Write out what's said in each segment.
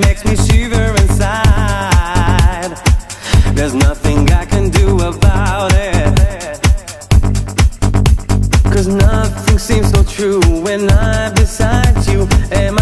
makes me shiver inside. There's nothing I can do about it. Cause nothing seems so true when I'm beside you. Am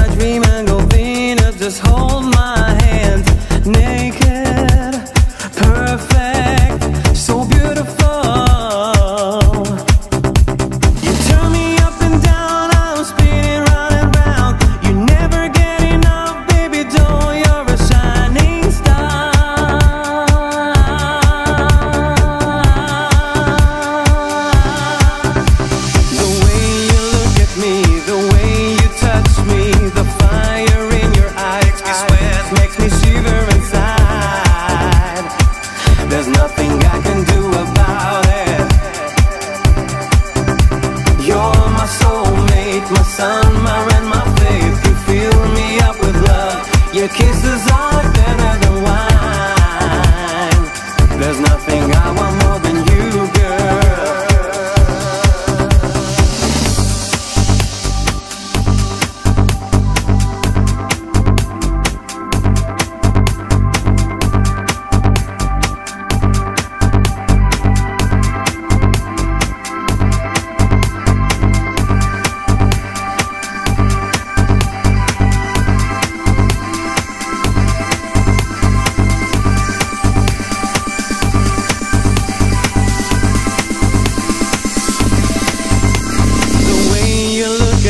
my sun, my rain, my faith. You fill me up with love. Your kisses are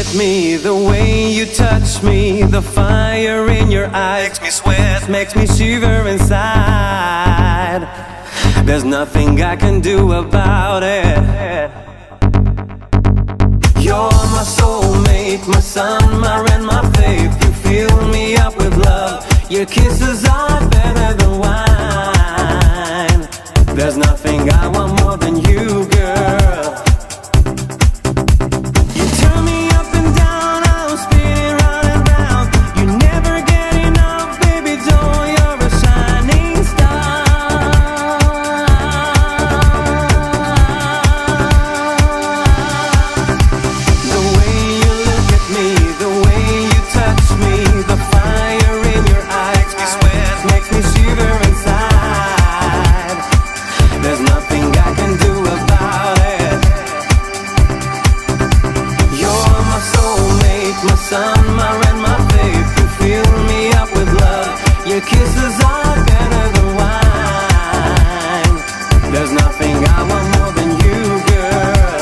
at me, the way you touch me, the fire in your eyes makes me sweat, makes me shiver inside. There's nothing I can do about it. You're my soulmate, my sun, my rain, my faith. You fill me up with love. Your kisses are better than wine. There's nothing sun, my rain, my faith. You fill me up with love. Your kisses are better than wine. There's nothing I want more than you, girl.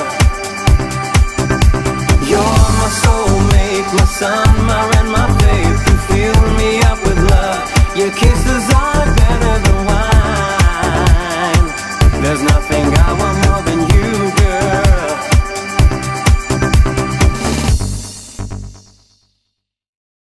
You're my soulmate, my sun, my my